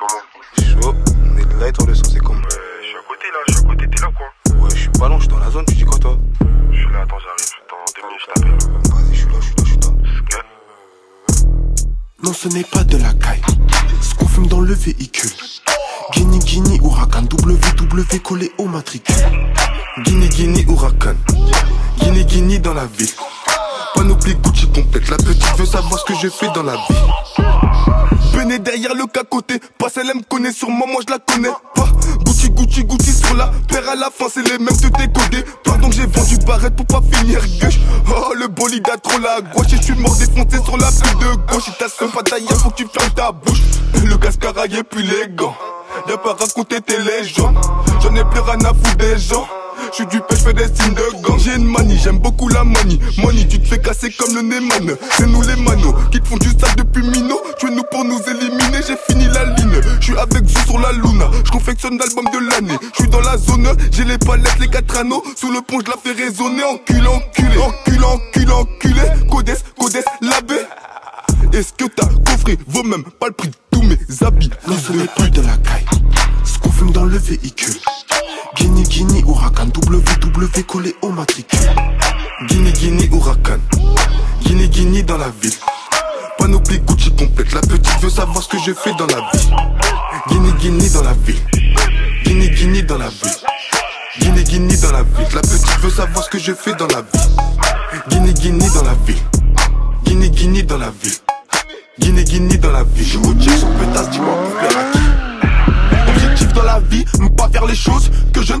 comment Chaud, on est light on le sens, c'est comme. Je suis à côté là, je suis à côté, t'es là quoi Ouais, je suis pas loin, je suis dans la zone, tu dis quoi toi Je suis là, attends, j'arrive. Dans deux minutes, je t'appelle. Vas-y, je suis là, je suis là, je suis là. Non, ce n'est pas de la caille. Ce qu'on fume dans le véhicule. Guinea, Guinea, Huracan, WW collé au matricule. Guinée, Guinée, Huracan. Guinée, Guinée dans la ville. Panoplie Gucci complète. La petite veut savoir ce que je fais dans la vie. Venez derrière le cacoté. Pas celle elle me connaît sur moi, moi je la connais pas. Gucci, Gucci, Gucci sur la paire à la fin, c'est les mêmes, est codé. Pardon, j'ai vendu barrette pour pas finir gueule. Oh, le bolide a trop la gauche et je suis mort défoncé sur la pile de gauche. Si t'as seum pas d'ailleurs, faut que tu fermes ta bouche. Le cascaraille est plus les gants. Y'a pas raconter tes légendes. J'en ai plus rien à foutre des gens. Je suis du pêche, fais des signes de gang. J'ai une manie, j'aime beaucoup la manie. Money, tu te fais casser comme le Neyman. C'est nous les manos qui te font du sale depuis Mino. Tu es nous pour nous éliminer, j'ai fini la ligne. Je suis avec vous sur la Luna. Je confectionne l'album de l'année. Je suis dans la zone, j'ai les palettes, les quatre anneaux. Sous le pont, je la fais résonner. Enculé, enculé, enculé, enculé, enculé. Codes, codes, labé. Est-ce que t'as coffré vaut même pas le prix de tous mes habits Non, ce n'est pas de la caille. Fume dans le véhicule. Guinea, Guinea, Huracan, WW collé au matricule. Guinée, Guinée, Huracan. Guinée, Guinée dans la ville. Panoplie Gucci complète. La petite veut savoir ce que je fais dans la vie. Guinée, Guinée dans la ville. Guinée, Guinée dans la ville. Guinée, Guinée dans la ville. La petite veut savoir ce que je fais dans la vie. Guinée, Guinée dans la ville. Guinée, Guinée dans la ville. Guinée, Guinée dans la ville. Je au check sur pétasse, dis-moi pour plaire à qui Objectif dans la vie, ne pas faire les choses que je ne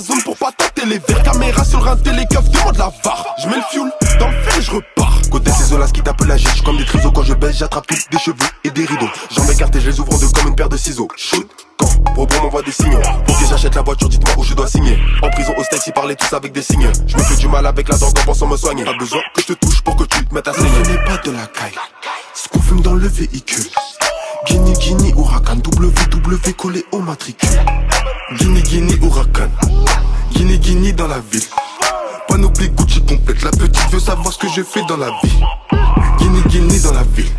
zone pour pas tâter les verres. Caméra sur rein, télécoff, demande la var. Je mets le fuel dans le et je repars. Côté ces zolas qui tapent la giche comme des trisos quand je baisse, j'attrape tous des cheveux et des rideaux. Jambes écartées, je les ouvre en deux comme une paire de ciseaux. Shoot quand Robot m'envoie des signaux Pour que j'achète la voiture, dites-moi où je dois signer En prison au steak, ils parlaient tous avec des signes Je me fais du mal avec la drogue en pensant me soigner Pas besoin que je te touche pour que tu te mettes à saigner Ce n'est pas de la caille Ce qu'on fume dans le véhicule Guinea, Guinea, Huracan, WW collé au matricule Guinée, dans la ville. Gucci complète. La petite veut savoir ce que je fais dans la vie. Guinée, Guinée dans la ville.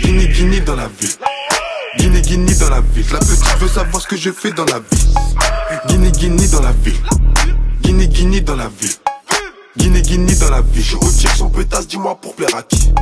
Guinée, Guinée dans la ville. Guinée, Guinée dans la ville. La petite veut savoir ce que je fais dans la vie. Guinée, Guinée dans la ville. Guinée, Guinée dans la ville. Guinée, Guinée dans la ville. Je check son pétasse, dis-moi pour plaire à qui?